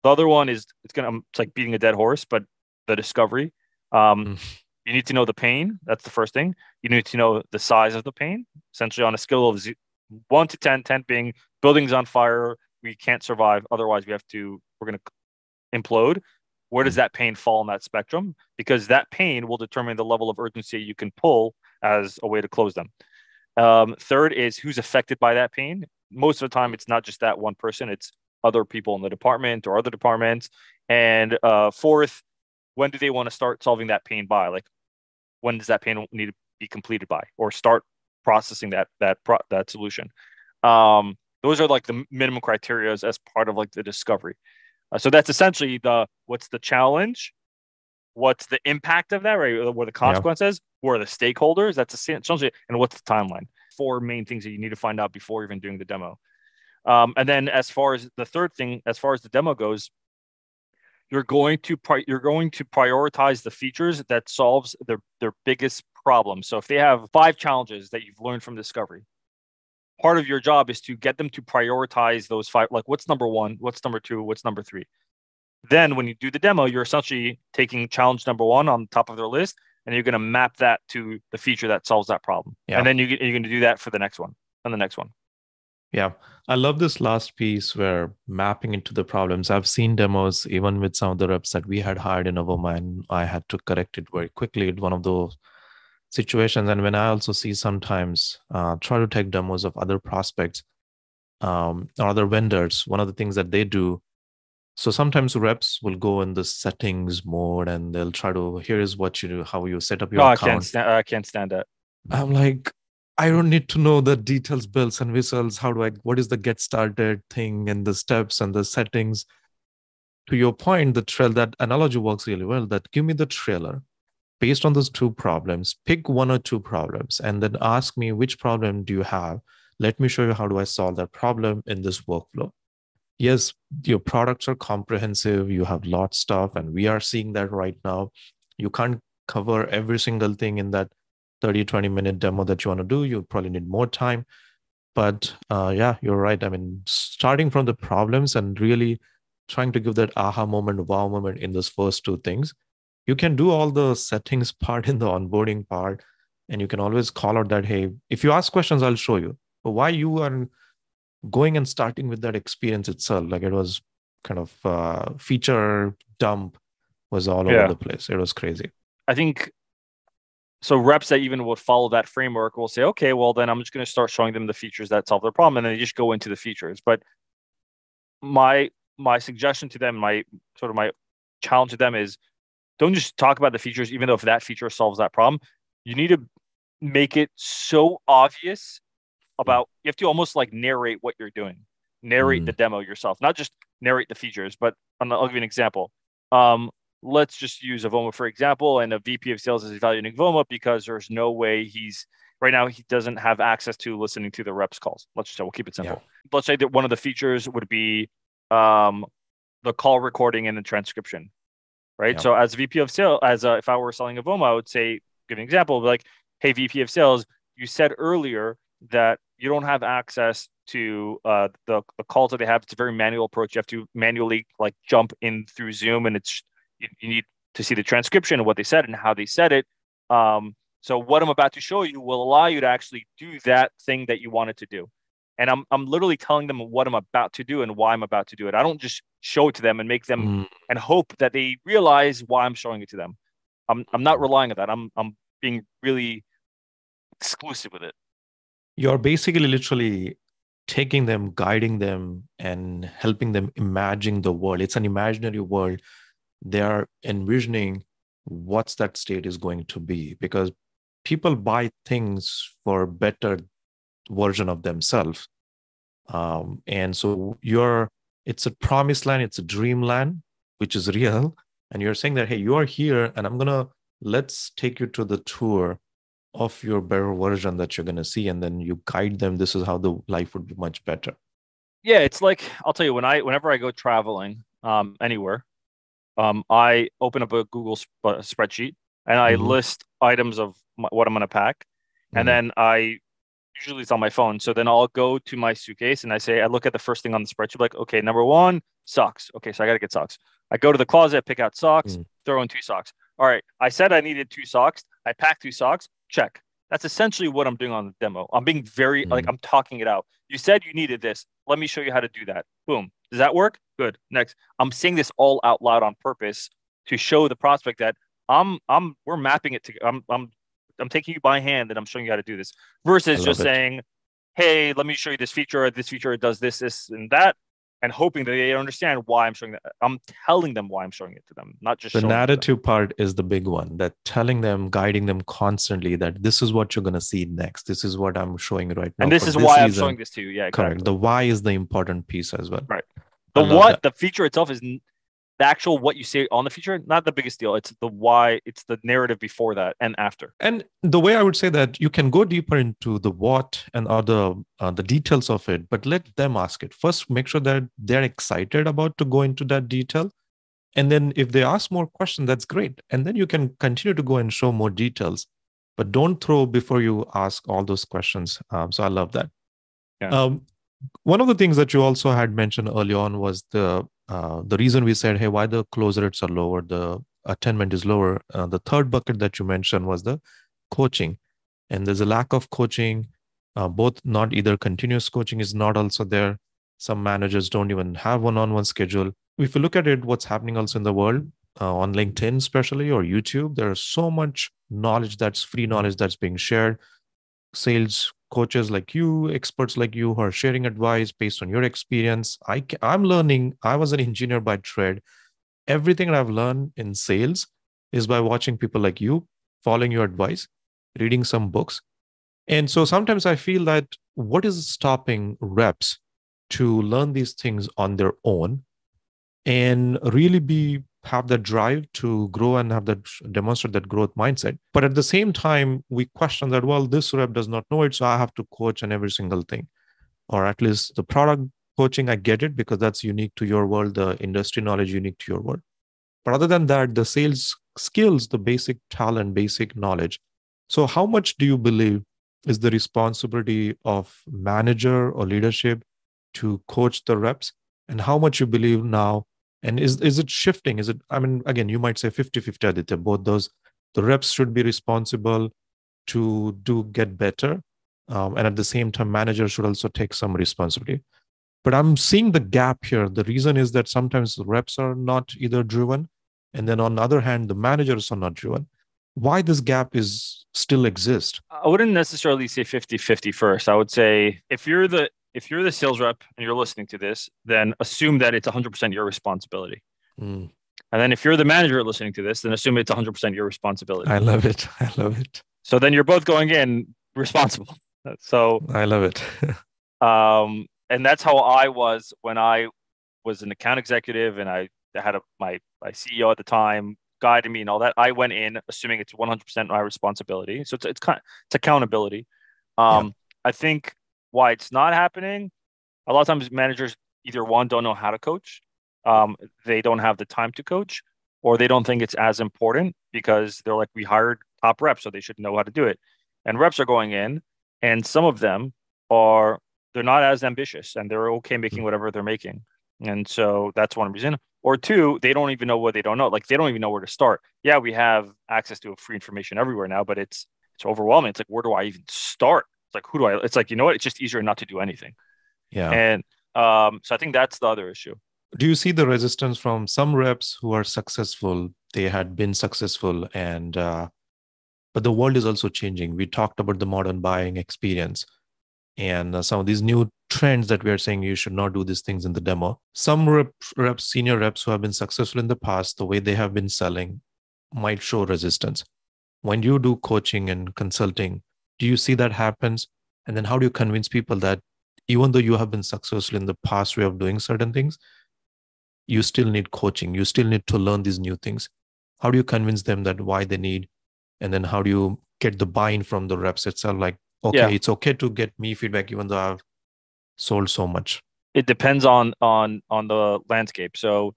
The other one is it's gonna it's like beating a dead horse, but the discovery. Um, mm. you need to know the pain. That's the first thing. You need to know the size of the pain. Essentially, on a scale of one to 10, 10 being buildings on fire, we can't survive. Otherwise, we have to, we're going to implode. Where does that pain fall in that spectrum? Because that pain will determine the level of urgency you can pull as a way to close them. Um, third is who's affected by that pain. Most of the time, it's not just that one person, it's other people in the department or other departments. And uh, fourth, when do they want to start solving that pain by? Like, when does that pain need to be completed by or start processing that that pro- that solution um, those are like the minimum criteria as part of like the discovery uh, so that's essentially the what's the challenge what's the impact of that, right? What are the consequences, yeah. who are the stakeholders? That's essentially, and what's the timeline? Four main things that you need to find out before even doing the demo. Um, and then as far as the third thing, as far as the demo goes, you're going to pri- you're going to prioritize the features that solves their their biggest problem. So if they have five challenges that you've learned from discovery, part of your job is to get them to prioritize those five. Like what's number one, what's number two, what's number three. Then when you do the demo, you're essentially taking challenge number one on top of their list, and you're going to map that to the feature that solves that problem. Yeah. And then you, you're going to do that for the next one and the next one. Yeah. I love this last piece where mapping into the problems. I've seen demos even with some of the reps that we had hired in Avoma, and I had to correct it very quickly one of those situations. And when I also see sometimes uh, try to take demos of other prospects um, or other vendors, one of the things that they do. So sometimes reps will go in the settings mode and they'll try to here's what you do, how you set up your no, account. I can't stand. I can't stand that. I'm like, I don't need to know the details, bells and whistles. How do I, what is the get started thing and the steps and the settings? To your point, the trail, that analogy works really well. That give me the trailer based on those two problems, pick one or two problems, and then ask me which problem do you have? Let me show you how do I solve that problem in this workflow. Yes, your products are comprehensive, you have lot stuff, and we are seeing that right now. You can't cover every single thing in that 30 20 minute demo that you want to do you probably need more time but uh, yeah you're right i mean starting from the problems and really trying to give that aha moment wow moment in those first two things you can do all the settings part in the onboarding part and you can always call out that hey if you ask questions i'll show you but why you are going and starting with that experience itself like it was kind of uh, feature dump was all yeah. over the place it was crazy i think so reps that even would follow that framework will say, okay, well then I'm just going to start showing them the features that solve their problem, and then they just go into the features. But my my suggestion to them, my sort of my challenge to them is, don't just talk about the features, even though if that feature solves that problem, you need to make it so obvious about. You have to almost like narrate what you're doing, narrate mm. the demo yourself, not just narrate the features. But I'll give you an example. Um, let's just use Avoma for example, and a VP of sales is evaluating Avoma because there's no way he's right now he doesn't have access to listening to the reps calls. Let's just say we'll keep it simple. Yeah. Let's say that one of the features would be um, the call recording and the transcription, right? So as VP of sales, as a, if I were selling Avoma, I would say, give an example, like, hey, VP of sales, you said earlier that you don't have access to uh, the the calls that they have. It's a very manual approach. You have to manually like jump in through Zoom, and it's you, you need to see the transcription of what they said and how they said it. Um, so what I'm about to show you will allow you to actually do that thing that you wanted to do. And I'm I'm literally telling them what I'm about to do and why I'm about to do it. I don't just show it to them and make them mm. and hope that they realize why I'm showing it to them. I'm I'm not relying on that. I'm I'm being really exclusive with it. You're basically literally taking them, guiding them, and helping them imagine the world. It's an imaginary world they are envisioning what's that state is going to be because people buy things for better version of themselves um, and so you're it's a promised land it's a dreamland which is real and you're saying that hey you are here and i'm gonna let's take you to the tour of your better version that you're gonna see and then you guide them this is how the life would be much better yeah it's like i'll tell you when i whenever i go traveling um, anywhere um, I open up a Google sp- uh, spreadsheet and I mm-hmm. list items of my, what I'm going to pack. Mm-hmm. And then I usually it's on my phone. So then I'll go to my suitcase and I say, I look at the first thing on the spreadsheet, like, okay, number one, socks. Okay, so I got to get socks. I go to the closet, pick out socks, mm. throw in two socks. All right, I said I needed two socks. I packed two socks. Check. That's essentially what I'm doing on the demo. I'm being very, mm. like, I'm talking it out. You said you needed this. Let me show you how to do that. Boom. Does that work? Good. Next. I'm saying this all out loud on purpose to show the prospect that I'm I'm we're mapping it to I'm I'm I'm taking you by hand and I'm showing you how to do this versus just it. saying, hey, let me show you this feature. This feature does this, this, and that and hoping that they understand why I'm showing that. I'm telling them why I'm showing it to them, not just the narrative part is the big one. That telling them, guiding them constantly that this is what you're gonna see next. This is what I'm showing right now. And this is this why reason. I'm showing this to you. Yeah, exactly. correct. The why is the important piece as well. Right. The what, that. the feature itself is the actual what you see on the feature, not the biggest deal. It's the why, it's the narrative before that and after. And the way I would say that you can go deeper into the what and other uh, the details of it, but let them ask it. First, make sure that they're excited about to go into that detail. And then if they ask more questions, that's great. And then you can continue to go and show more details, but don't throw before you ask all those questions. Um, so I love that. Yeah. Um, one of the things that you also had mentioned early on was the uh, the reason we said, hey, why the close rates are lower, the attainment is lower. Uh, the third bucket that you mentioned was the coaching, and there's a lack of coaching. Uh, both not either continuous coaching is not also there. Some managers don't even have one-on-one schedule. If you look at it, what's happening also in the world uh, on LinkedIn, especially or YouTube, there's so much knowledge that's free knowledge that's being shared. Sales coaches like you, experts like you who are sharing advice based on your experience. I, I'm learning, I was an engineer by trade. Everything that I've learned in sales is by watching people like you, following your advice, reading some books. And so sometimes I feel that what is stopping reps to learn these things on their own and really be have that drive to grow and have that demonstrate that growth mindset. But at the same time, we question that, well, this rep does not know it, so I have to coach on every single thing. Or at least the product coaching, I get it because that's unique to your world, the industry knowledge unique to your world. But other than that, the sales skills, the basic talent, basic knowledge. So, how much do you believe is the responsibility of manager or leadership to coach the reps? And how much you believe now and is is it shifting? Is it i mean again you might say 50 50 aditya. Both those the reps should be responsible to do get better um, and at the same time managers should also take some responsibility. But i'm seeing the gap here. The reason is that sometimes the reps are not either driven and then on the other hand the managers are not driven. Why this gap is still exist? I wouldn't necessarily say 50 50 first. I would say if you're the if you're the sales rep and you're listening to this, then assume that it's 100% your responsibility. Mm. And then if you're the manager listening to this, then assume it's 100% your responsibility. I love it. I love it. So then you're both going in responsible. So I love it. um, and that's how I was when I was an account executive and I had a, my, my CEO at the time guiding me and all that. I went in assuming it's 100% my responsibility. So it's, it's kind of, it's accountability. Um, yeah. I think why it's not happening. A lot of times managers either one don't know how to coach, um, they don't have the time to coach, or they don't think it's as important because they're like, we hired top reps, so they should know how to do it. And reps are going in, and some of them are they're not as ambitious and they're okay making hmm. whatever they're making. And so that's one reason. Or two, they don't even know what they don't know. Like they don't even know where to start. Yeah, we have access to free information everywhere now, but it's it's overwhelming. It's like, where do I even start? It's like, who do I? It's like, you know what? It's just easier not to do anything. Yeah. And um, so I think that's the other issue. Do you see the resistance from some reps who are successful? They had been successful, and uh, but the world is also changing. We talked about the modern buying experience and uh, some of these new trends that we are saying you should not do these things in the demo. Some rep, reps, senior reps who have been successful in the past, the way they have been selling might show resistance. When you do coaching and consulting, do you see that happens? And then how do you convince people that even though you have been successful in the past way of doing certain things you still need coaching you still need to learn these new things? How do you convince them that why they need? And then how do you get the buy-in from the reps itself? Like okay yeah. it's okay to get me feedback even though i've sold so much. It depends on on on the landscape. So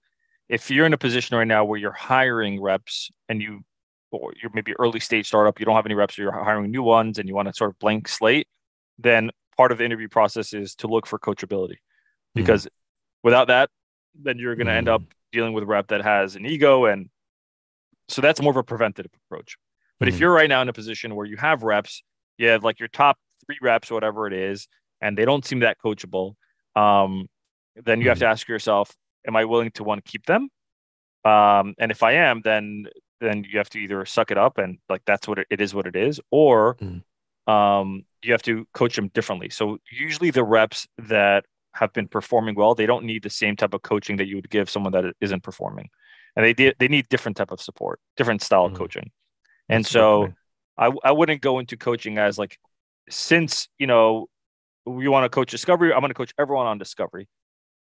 if you're in a position right now where you're hiring reps and you or you're maybe early stage startup, you don't have any reps, or you're hiring new ones, and you want to sort of blank slate, then part of the interview process is to look for coachability, hmm. because mm. without that, then you're going to mm. end up hmm. dealing with a rep that has an ego, and so that's more of a preventative approach. But mm. if hmm. you're right now in a position where you have reps, you have like your top three reps, whatever it is, and they don't seem that coachable, um, then you have to ask yourself, am I willing to want to keep them? Um, and if I am, then then you have to either suck it up and like that's what it, it is what it is or mm. um, you have to coach them differently so usually the reps that have been performing well they don't need the same type of coaching that you would give someone that isn't performing and they they need different type of support different style mm. of coaching and that's so I, I wouldn't go into coaching as like since you know you want to coach discovery i'm going to coach everyone on discovery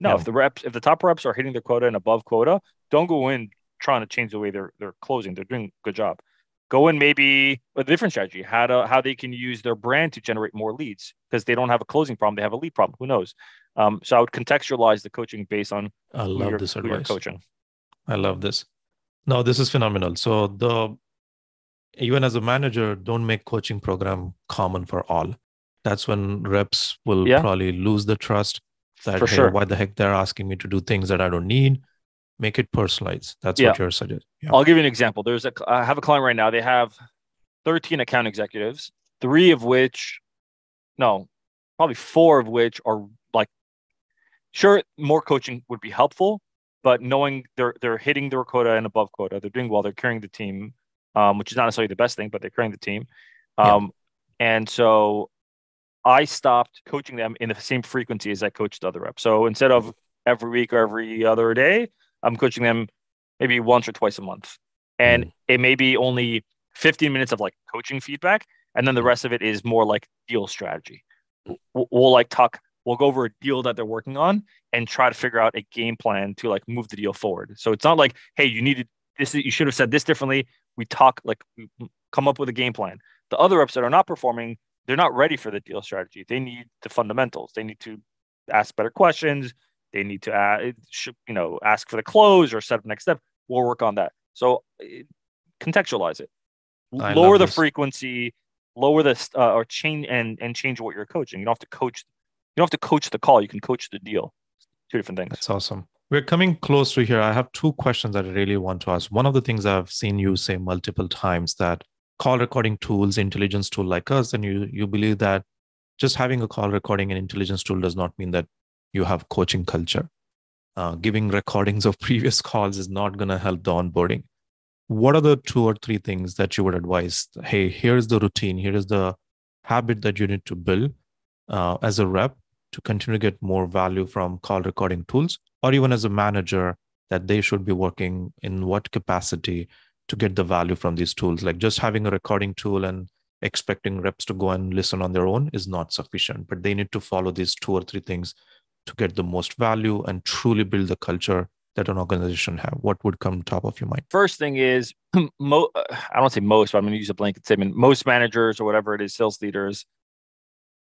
No, yeah. if the reps, if the top reps are hitting their quota and above quota, don't go in trying to change the way they're they're closing. They're doing a good job. Go in maybe a different strategy, how to how they can use their brand to generate more leads because they don't have a closing problem, they have a lead problem. Who knows? Um, so I would contextualize the coaching based on I love this advice. coaching. I love this. No, this is phenomenal. So the even as a manager, don't make coaching program common for all. That's when reps will yeah. probably lose the trust that for hey, sure. why the heck they're asking me to do things that I don't need. Make it personalized. That's yeah. what you're suggesting. Yeah. I'll give you an example. There's a I have a client right now. They have 13 account executives, three of which, no, probably four of which are like, sure, more coaching would be helpful, but knowing they're they're hitting their quota and above quota, they're doing well, they're carrying the team, um, which is not necessarily the best thing, but they're carrying the team. Um, yeah. And so I stopped coaching them in the same frequency as I coached other reps. So instead of every week or every other day, I'm coaching them maybe once or twice a month. And mm. it may be only 15 minutes of like coaching feedback. And then the rest of it is more like deal strategy. We'll, we'll like talk, we'll go over a deal that they're working on and try to figure out a game plan to like move the deal forward. So it's not like, hey, you needed this, you should have said this differently. We talk like we come up with a game plan. The other reps that are not performing, they're not ready for the deal strategy. They need the fundamentals. They need to ask better questions. They need to add, you know, ask for the close or set up next step. We'll work on that. So contextualize it. I lower the this. frequency, lower the uh, or change and and change what you're coaching. You don't have to coach. You don't have to coach the call. You can coach the deal. Two different things. That's awesome. We're coming close to here. I have two questions that I really want to ask. One of the things I've seen you say multiple times that call recording tools, intelligence tool like us, and you you believe that just having a call recording and intelligence tool does not mean that you have coaching culture. Uh, giving recordings of previous calls is not going to help the onboarding. What are the two or three things that you would advise? Hey, here's the routine. Here is the habit that you need to build uh, as a rep to continue to get more value from call recording tools, or even as a manager that they should be working in what capacity to get the value from these tools. Like just having a recording tool and expecting reps to go and listen on their own is not sufficient, but they need to follow these two or three things to get the most value and truly build the culture that an organization have? What would come top of your mind? First thing is, mo- I don't say most, but I'm going to use a blanket statement. Most managers or whatever it is, sales leaders,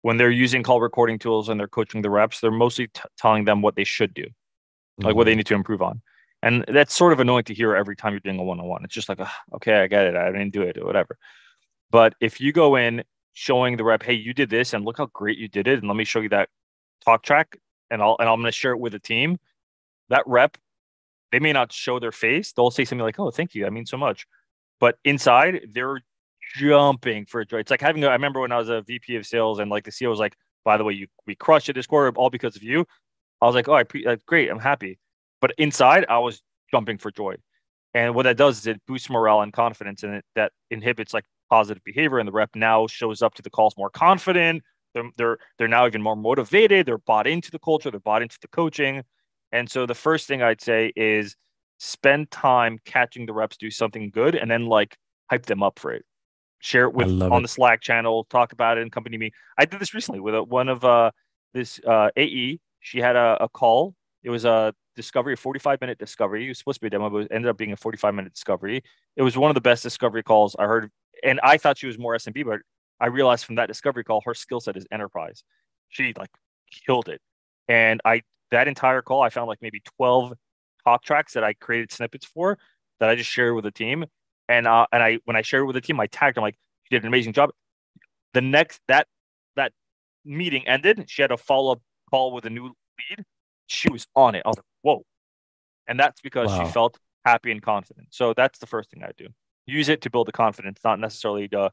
when they're using call recording tools and they're coaching the reps, they're mostly t- telling them what they should do, like mm-hmm. what they mm-hmm. need to improve on. And that's sort of annoying to hear every time you're doing a one on one. It's just like, okay, I get it. I didn't do it or whatever. But if you go in showing the rep, hey, you did this and look how great you did it. And let me show you that talk track and I'll and I'm going to share it with the team. That rep, they may not show their face. They'll say something like, "Oh, thank you. That means so much," but inside they're jumping for joy. It's like having. A, I remember when I was a VP of sales and like the CEO was like, "By the way, you we crushed it this quarter all because of you." I was like, "Oh, I pre- great. I'm happy." But inside, I was jumping for joy. And what that does is it boosts morale and confidence, and it, that inhibits like positive behavior. And the rep now shows up to the calls more confident, they're, they're they're now even more motivated. They're bought into the culture. They're bought into the coaching. And so the first thing I'd say is spend time catching the reps do something good, and then like hype them up for it. Share it with on it. the Slack channel. Talk about it in company me. I did this recently with a, one of uh, this uh, AE. She had a, a call. It was a discovery, a 45 minute discovery. It was supposed to be a demo, but it ended up being a 45 minute discovery. It was one of the best discovery calls I heard. And I thought she was more SMB, but I realized from that discovery call, her skill set is enterprise. She like killed it. And I, that entire call, I found like maybe 12 talk tracks that I created snippets for that I just shared with the team. And, uh, and I, when I shared with the team, I tagged, I'm like, she did an amazing job. The next, that, that meeting ended. She had a follow up call with a new lead. She was on it. I was like, whoa. And that's because wow. she felt happy and confident. So that's the first thing I do. Use it to build the confidence, not necessarily to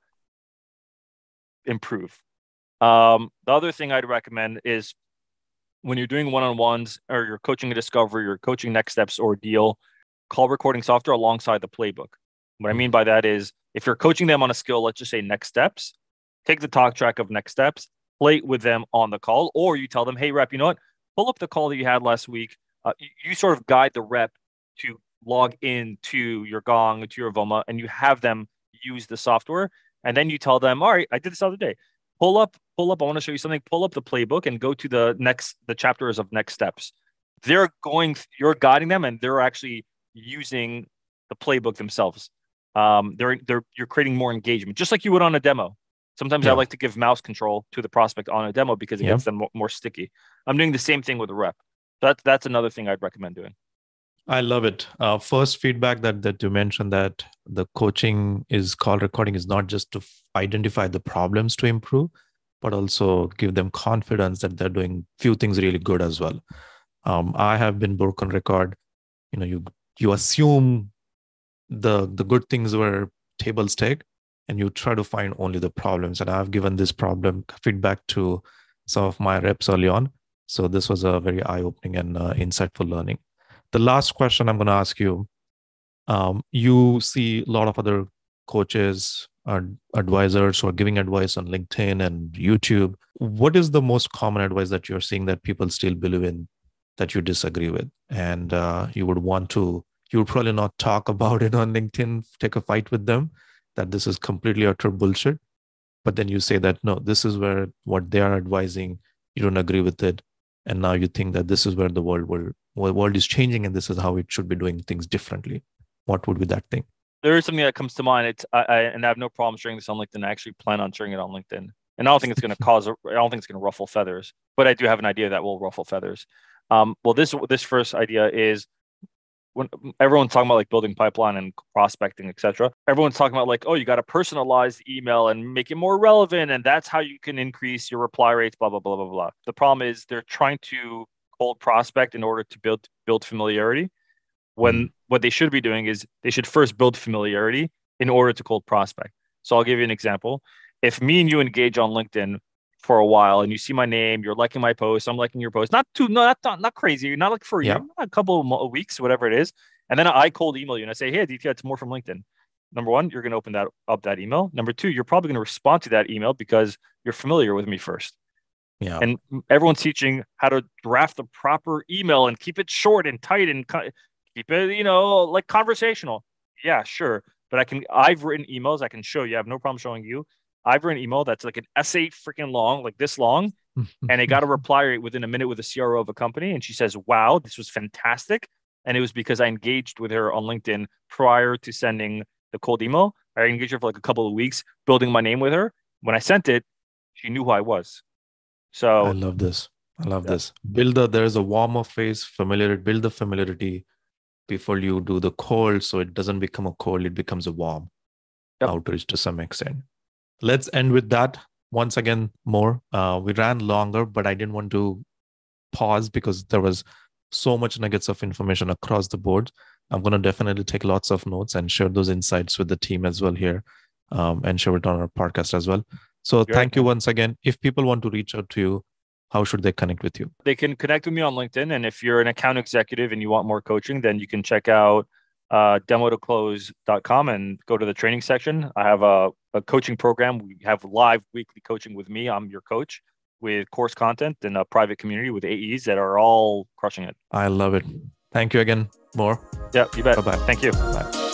improve. Um, the other thing I'd recommend is when you're doing one-on-ones or you're coaching a discovery or coaching next steps or deal, call recording software alongside the playbook. What I mean by that is if you're coaching them on a skill, let's just say next steps, take the talk track of next steps, play it with them on the call, or you tell them, hey, rep, you know what? Pull up the call that you had last week. Uh, you, you, sort of guide the rep to log in to your Gong, to your Avoma, and you have them use the software and then you tell them, all right, I did this other day. Pull up, pull up. I want to show you something. Pull up the playbook and go to the next, the chapters of next steps. they're going, you're guiding them, and they're actually using the playbook themselves. Um, they're they're you're creating more engagement, just like you would on a demo. Sometimes yeah. I like to give mouse control to the prospect on a demo because it yep. gets them more, more sticky. I'm doing the same thing with a rep. That's that's another thing I'd recommend doing. I love it. Uh, first feedback that that you mentioned that the coaching is call recording is not just to f- identify the problems to improve, but also give them confidence that they're doing few things really good as well. Um, I have been broken record. You know, you you assume the the good things were table stake, and you try to find only the problems. And I've given this problem feedback to some of my reps early on. So this was a very eye opening and uh, insightful learning the last question I'm going to ask you um, you see a lot of other coaches and advisors who are giving advice on LinkedIn and YouTube. What is the most common advice that you're seeing that people still believe in that you disagree with? And uh, you would want to, you would probably not talk about it on LinkedIn, take a fight with them that this is completely utter bullshit. But then you say that, no, this is where what they are advising, you don't agree with it. And now you think that this is where the world will the world is changing and this is how it should be doing things differently what would be that thing there is something that comes to mind it's I, I and i have no problem sharing this on linkedin i actually plan on sharing it on linkedin and i don't think it's going to cause i don't think it's going to ruffle feathers but i do have an idea that will ruffle feathers um, well this this first idea is when everyone's talking about like building pipeline and prospecting, etc. Everyone's talking about like, oh, you got to personalize the email and make it more relevant, and that's how you can increase your reply rates. Blah blah blah blah blah. The problem is they're trying to cold prospect in order to build build familiarity. When mm. what they should be doing is they should first build familiarity in order to cold prospect. So i'll give you an example. If me and you engage on linkedin for a while and you see my name you're liking my post i'm liking your post not too not not, not crazy not like for a year a couple of weeks whatever it is. And then i cold email you and i say hey DT, it's Mor from linkedin. Number one you're going to open that up that email. Number two you're probably going to respond to that email because you're familiar with me first yeah. And everyone's teaching how to draft the proper email and keep it short and tight and keep it, you know, like conversational. Yeah, sure. But I can, I've written emails. I can show you. I have no problem showing you. I've written an email that's like an essay freaking long, like this long. and it got a reply rate within a minute with a CRO of a company. And she says, wow, this was fantastic. And it was because I engaged with her on LinkedIn prior to sending the cold email. I engaged her for like a couple of weeks, building my name with her. When I sent it, she knew who I was. So I love this. I love yeah. this. Build the there's a warmer phase, familiarity, build the familiarity before you do the cold. So it doesn't become a cold, it becomes a warm yep. outreach to some extent. Let's end with that. Once again, Mor. Uh, we ran longer, but I didn't want to pause because there was so much nuggets of information across the board. I'm going to definitely take lots of notes and share those insights with the team as well here um, and share it on our podcast as well. So thank you once again. If people want to reach out to you, how should they connect with you? They can connect with me on LinkedIn. And if you're an account executive and you want more coaching, then you can check out uh, demotoclose.com and go to the training section. I have a, a coaching program. We have live weekly coaching with me. I'm your coach with course content and a private community with AEs that are all crushing it. I love it. Thank you again. Mor. Yeah, you bet. Bye bye. Thank you. Bye.